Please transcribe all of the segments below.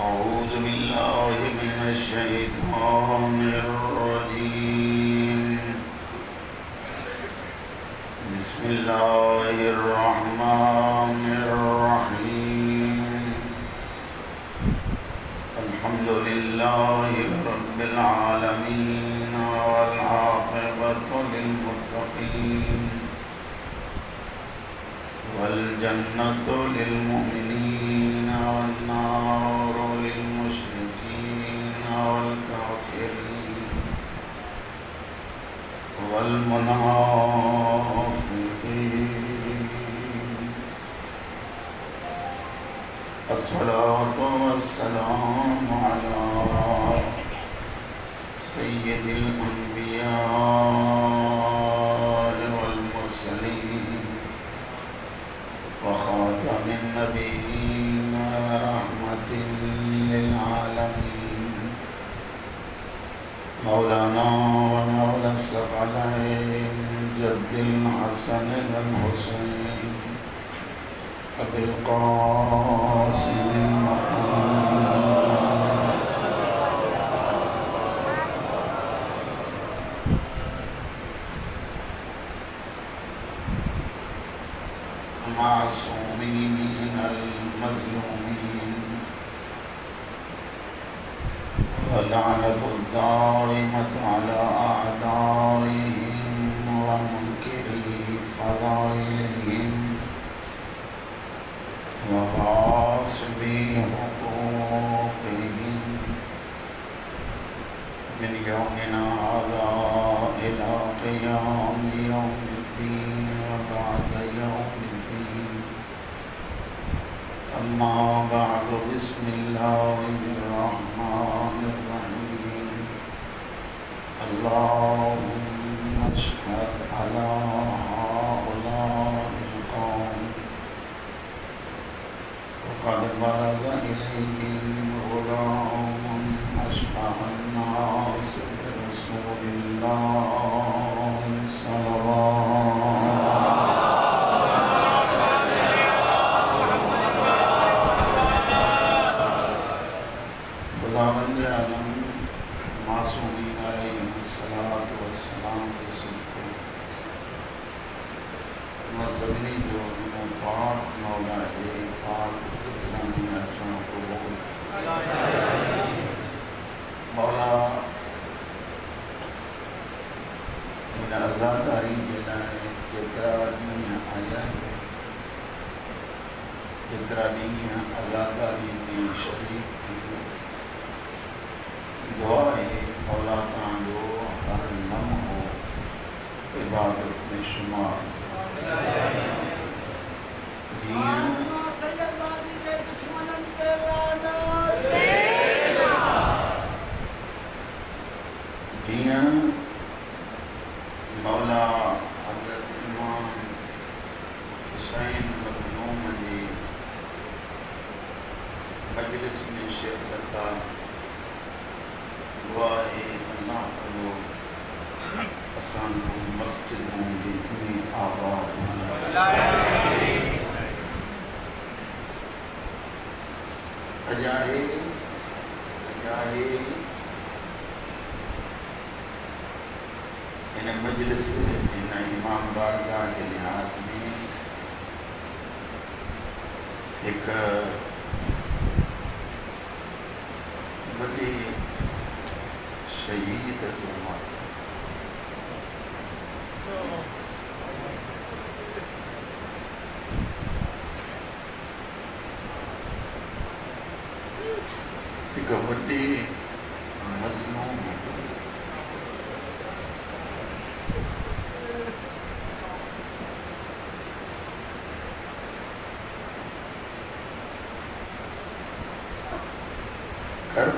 أعوذ بالله من الشيطان الرجيم. بسم الله الرحمن الرحيم. الحمد لله رب العالمين والعاقبة للمتقين والجنة للمؤمنين والنار والكافرين والمنافقين. الصلاة والسلام وخاتم النبيين رحمة للعالمين. مولانا ومولى الثقلين جد الحسن الحسين أبي القاسم المحمود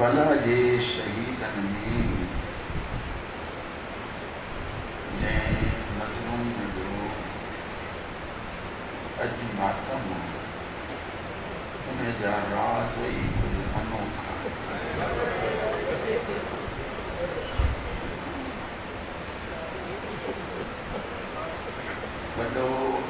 بلا یہ شہید امین یہ مضمون میں جو اج ماتم ہو تمہیں جا رات ہوئی کوئی انوکھا وڏو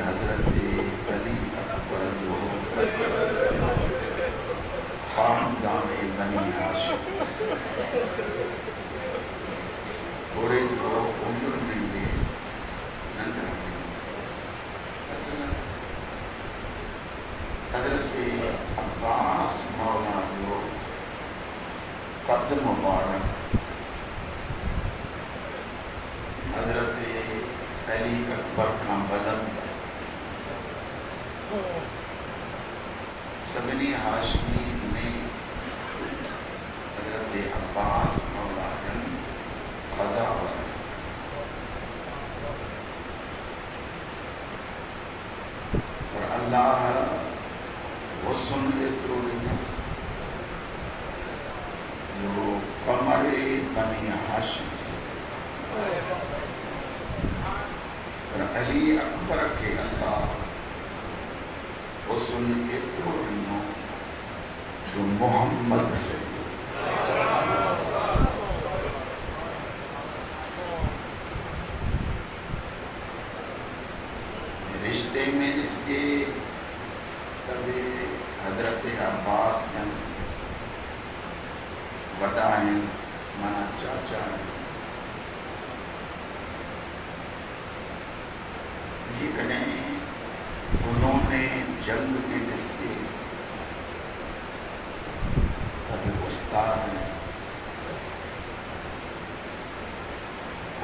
حضرت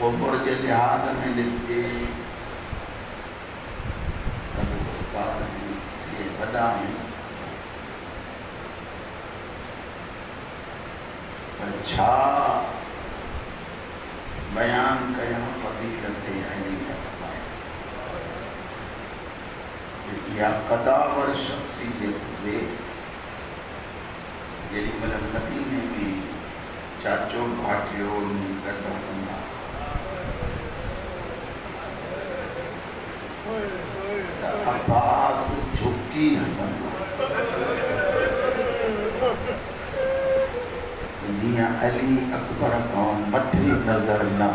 وہ برج لحاظ میں جس کے ہیں یہ بدا ہیں اچھا بیان کا یہاں فضیلت علی کا یا قداور شخصیت ہوئے یعنی ملنگتی نے بھی چاچو بھاٹیوں کا عباس جھکی میاں علی اکبر کون متری نظر نہ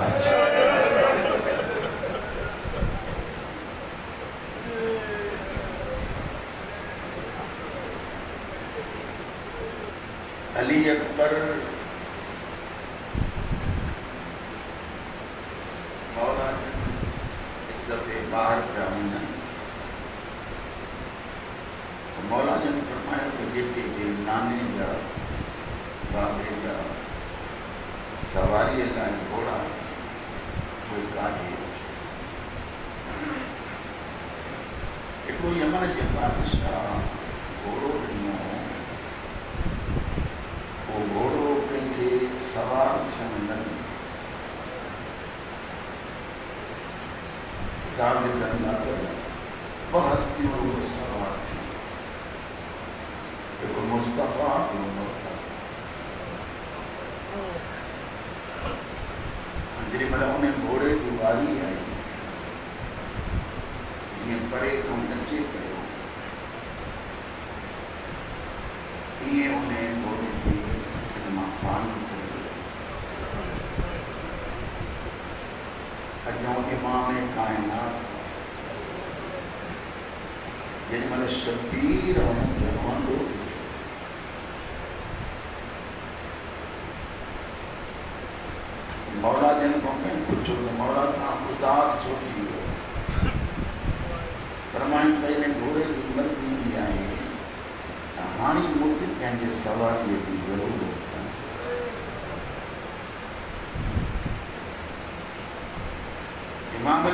علی اکبر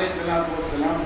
aleyhisselatü vesselam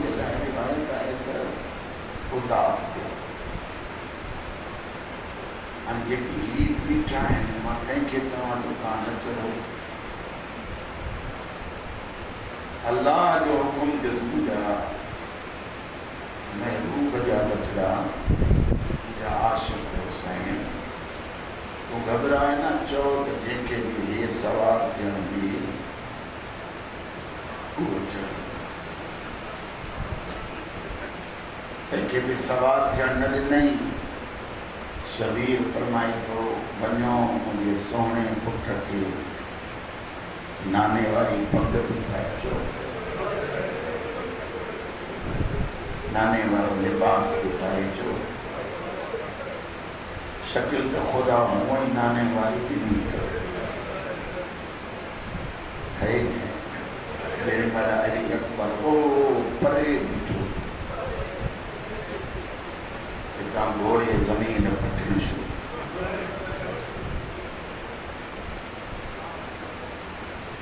یہ بھی سوال جنرل نہیں۔ شبیر فرمائی تو بنو مجھے سونے پٹ کے نانے والی پگ جو۔ نانے والی لباس پائے جو۔ شکل تو خدا ہوں، نانے والی بھی نہیں کر سکتا ہے۔ میرے مالا علی اکبر، او پرے Cambodia, Germany, and the Peninsula.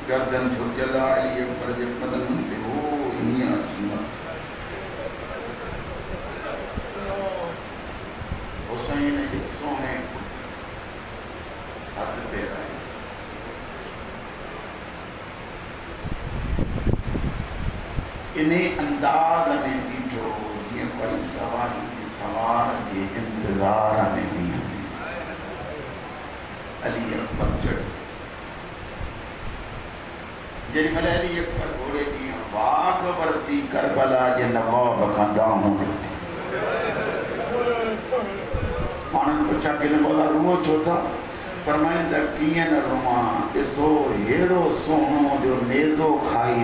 گردن جھک جلا علی اکبر جب مدن ہوتے ہو ہی آجیمہ حسین حصوں میں حد پہ رائے انہیں انداز انہیں کے انتظار میں بھی علی اکبر جڑ جی ملے علی اکبر گھوڑے کی واگ ورتی کربلا یہ نواب کھاندا ہوں۔ مانن پوچھا کہ نے بولا روح چھو تھا فرمائیں دا کین رما اسو ہیڑو سونو جو نیزو کھائی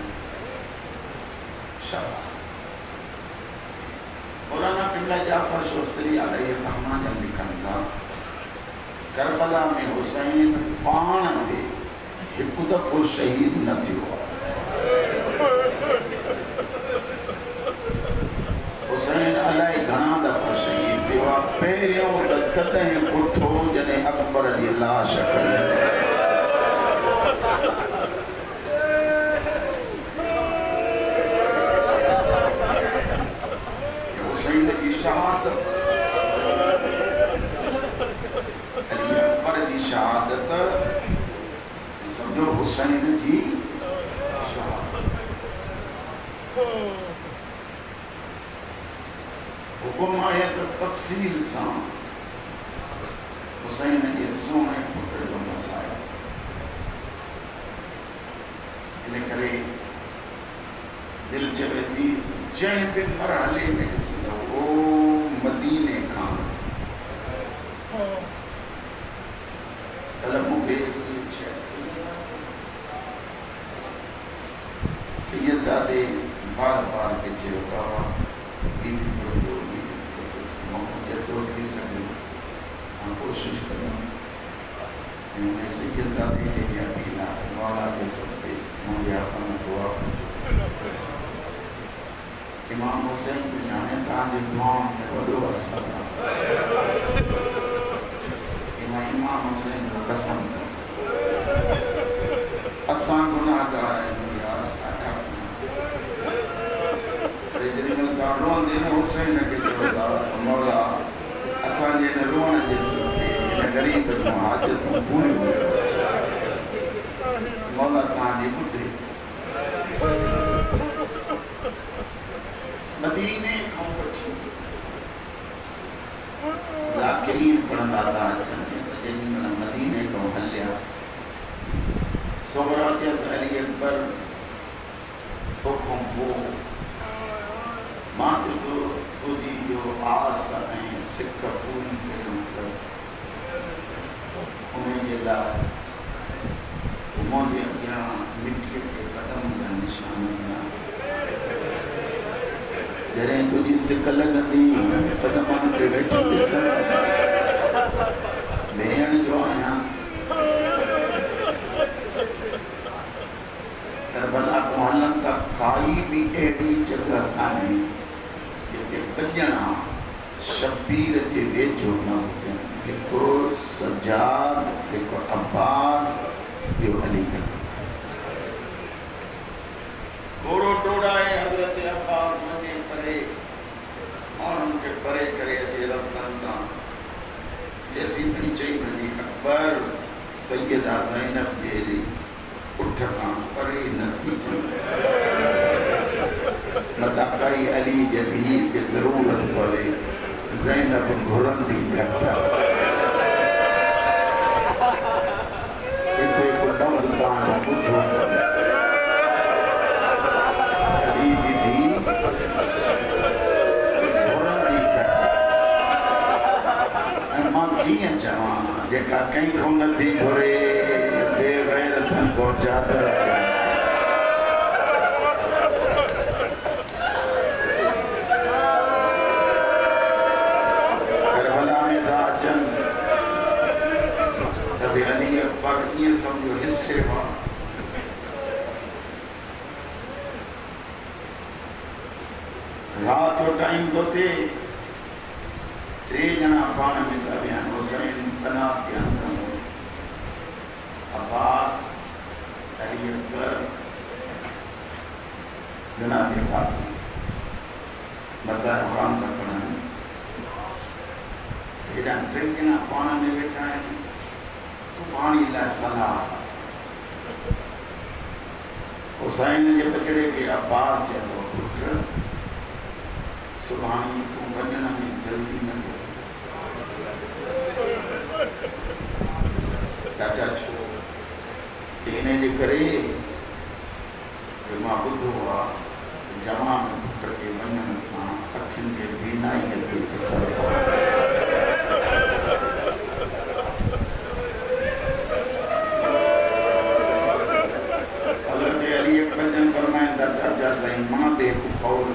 مولانا قبلہ جعفر شوستری علیہ الرحمہ جب لکھن تھا کربلا میں حسین پان دے، ایک دفعہ شہید نہ تھی ہوا۔ حسین علیہ گھنا دفعہ شہید تھی ہوا۔ پیریوں لکتے ہیں، اٹھو جنہیں اکبر علی اللہ شکر ہے حسین جی۔ حکم آیا تو تفصیل سان۔ حسین جی سونے پتر جو مسائل۔ ان کرے دل جب دی جن پہ مرحلے میں سدھو مدینے کھاں something in your Vina, Mawla is Mundiapan Dua. Imam Hussein bin Anand and his mom never do us. Imam Hussein bin Qasam. Qasam gunagar hai dunya. Original Darun din Hussein ke choda Mawla. مولا مدینے کے لیے ذاکرین پڑھندا ہے se kalan nanti pada malam terbaik di sana. Nenek jauhnya. Terbaca kualan tak kai bi e bi jaga kami. Jadi penjana sabir jadi jodoh. Ikut sejarah ikut. پر سیدہ زینب بیلی اٹھنا پری نتیجہ مطاقی علی جدید کے ضرورت پڑے زینب گھرندی کرتا ایک ایک دانا جیکا کہیں کھو نتی گھرے بے غیرتن کو چاہتا رکھا کربلا میں تھا جنگ۔ تبھی علی اکبر یہ سمجھو حصے ہوا۔ رات و ٹائم تو تھے تے جنا پان میں تبیان حسین بنا کے اندر عباس علی اکبر جناب قاسم مزار خان کا پڑھانے جڏهن ٽرڪنا پاڻ ۾ ويٺا آهن تو پاڻي لاءِ صلاح۔ حسين جي پچڙي کي عباس چئي ٿو پٽ سڀاڻي تون وڃڻ ۾ جلدي نه چاچا کہنے کے کرے کہ ماں بدھو ہوا جہاں میں بھٹر کے منن سان اکھن کے بینائی کے قصر حضرت علی اکبر جن فرمائن در درجہ زین ماں دے کو قول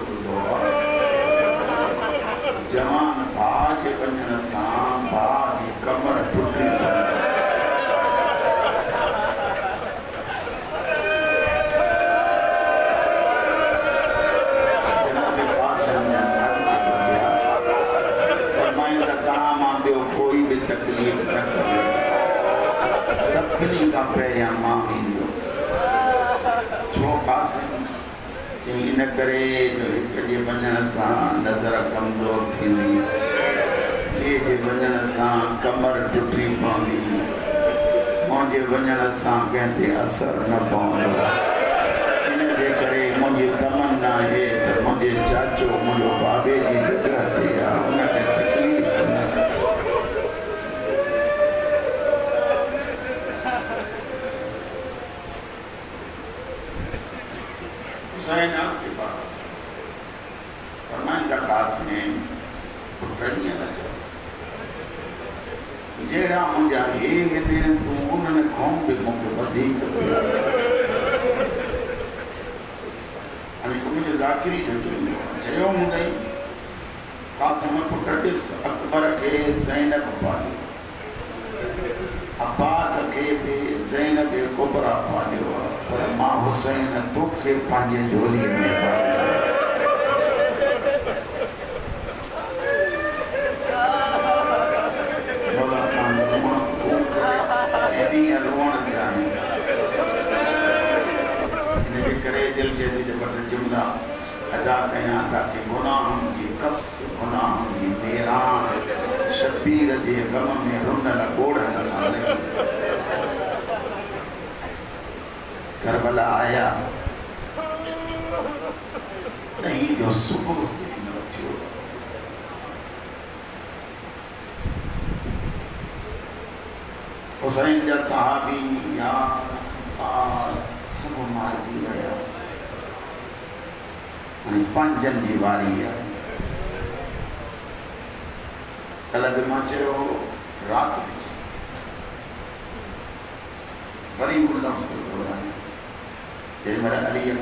ڪري جو هڪ جي وڃڻ سان نظر ڪمزور ٿيندي. ٻئي جي وڃڻ سان ڪمر ٽٽي پوندي. منهنجي وڃڻ سان ڪنهن تي اثر نه پوندو. ان جي ڪري منهنجي تمنا آهي ته منهنجي چاچو منهنجو بابي جي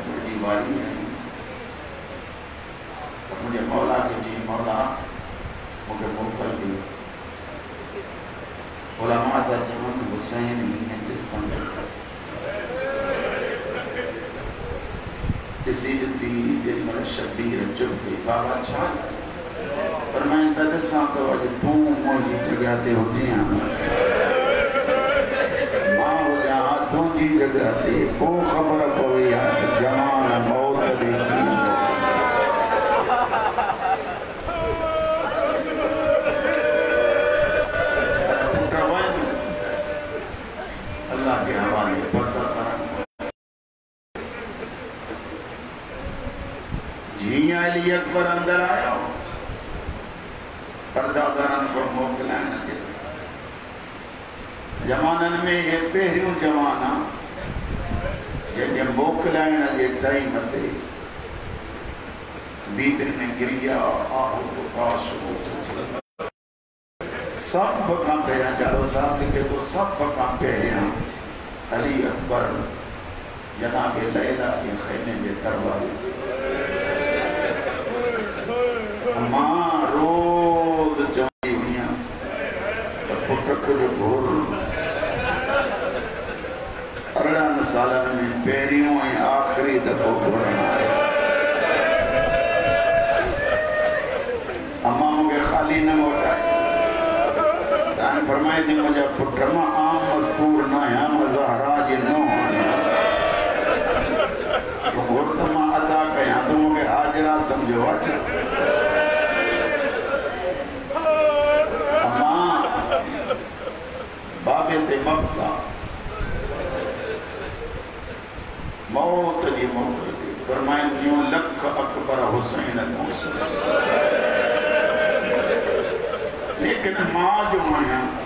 کے دیواری ہیں اور مجھے مولا کے جی مولا مجھے موکل دی علماء در جمعن حسین ہی ہیں جس سمجھ کسی کسی دل میں شبیر جب گئی بابا چاہ گئی پر میں انتظر ساتھ ہوا جب تو مولی جگہ دے ہوتی ہیں ہمیں تونجی جگہ تے او خبر پوی جہان موت دی سان فرمائے دی مجھے پٹرما مذکور نہ ہے مظاہرہ جی نو ہاں۔ آیا تو گورتما ادا کہاں تو مجھے حاجرہ سمجھو ہاں۔ آچا بابے تے مبتا۔ موت دی موت دی۔ فرمائیں دیوں لکھ اکبر حسین موسیٰ لیکن ماں جو آیا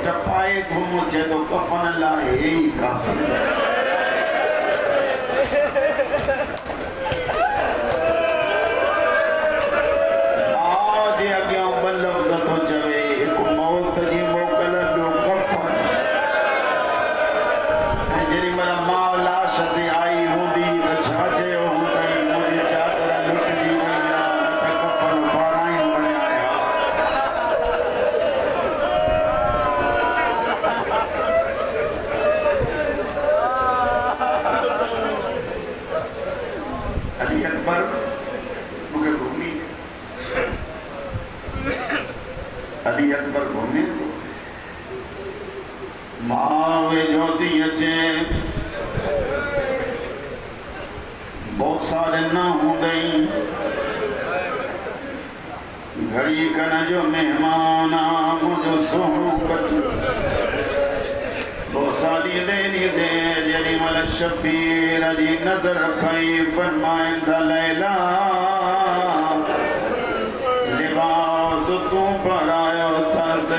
اممہ بس گھوڑا پائے تو کفن اللہ ہی علی اکبر گھومنے تو ماوے جو دی اچے بہت سارے نہ ہوں گئی گھڑی کن جو مہمان مجھو صحبت بہت ساری دینی دے جری مل شبیر علی نظر پھائی فرمائن دا لیلہ۔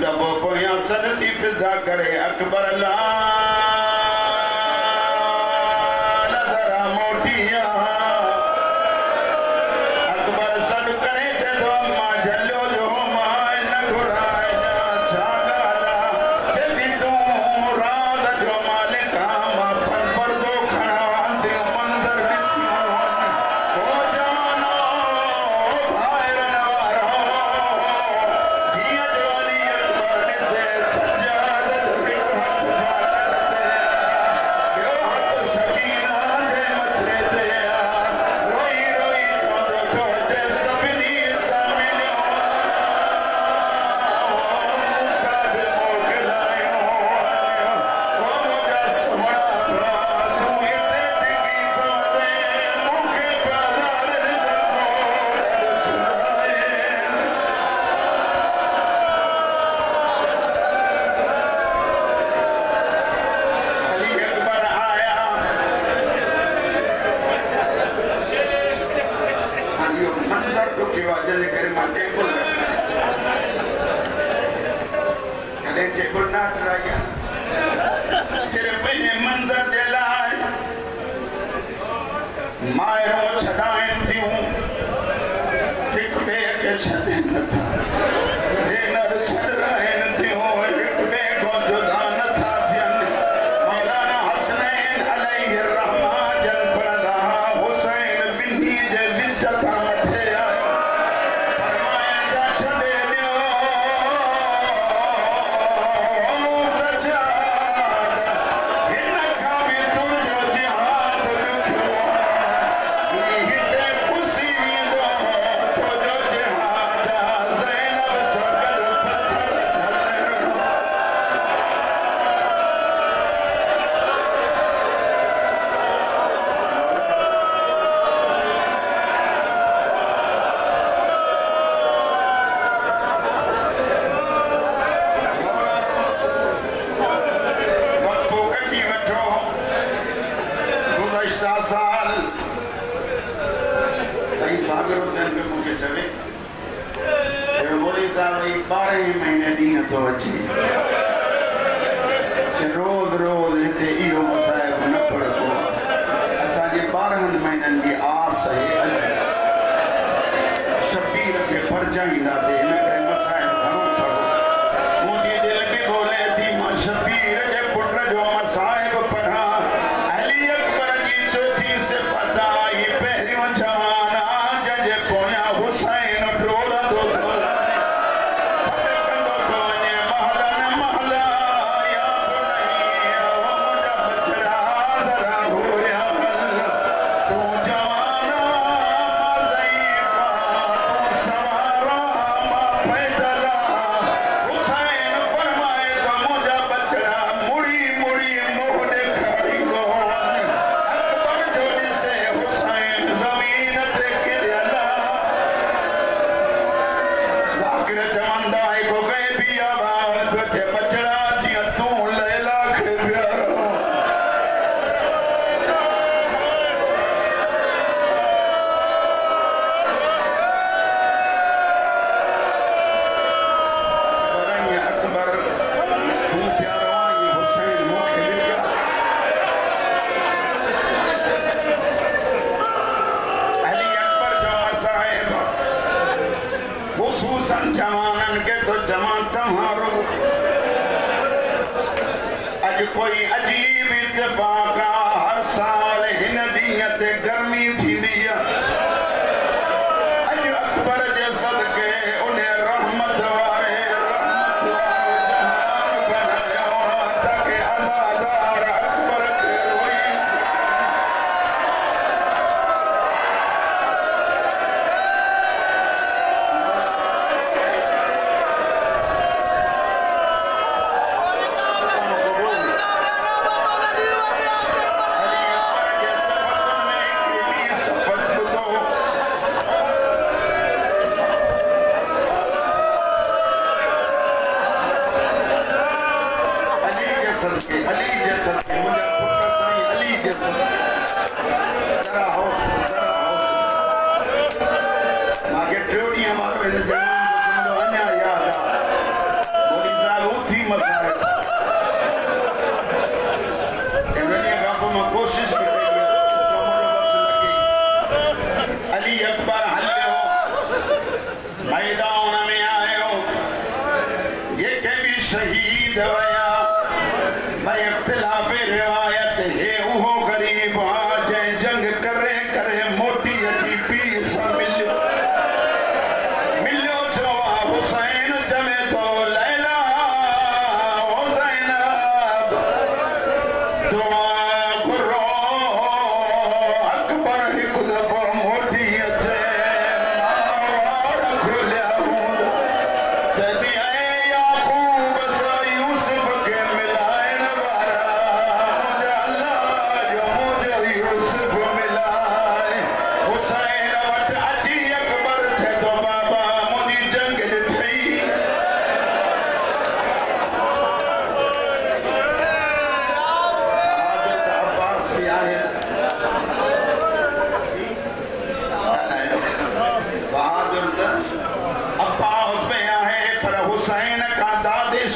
لبوں کو سنتی فضا کرے اکبر اللہ Good night, Ryan.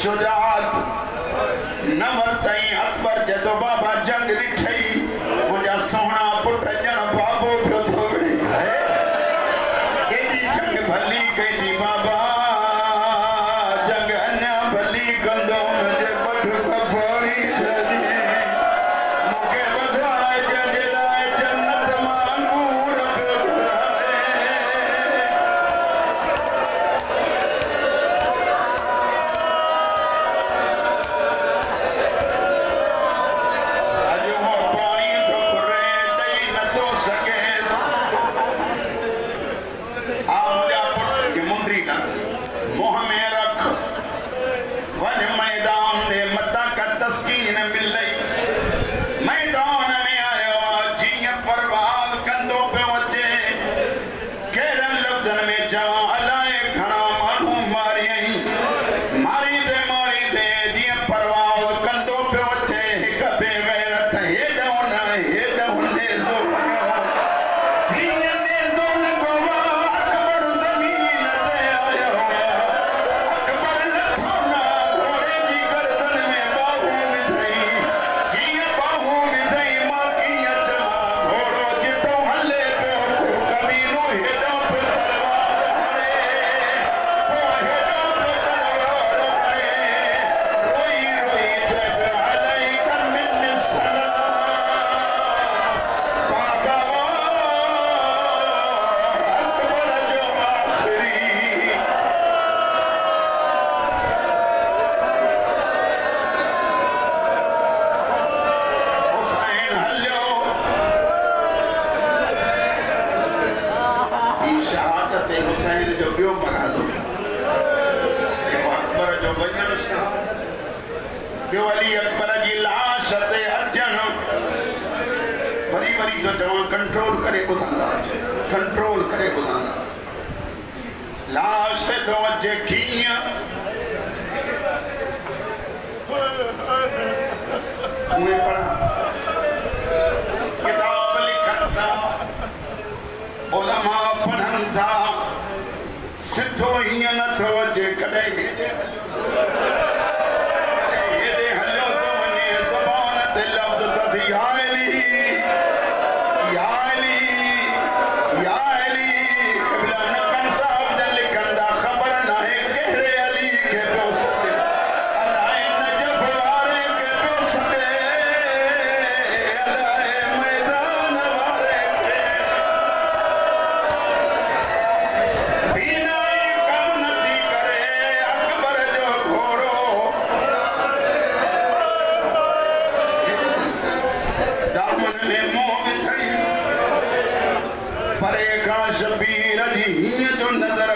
সোজা شبیر علی ہی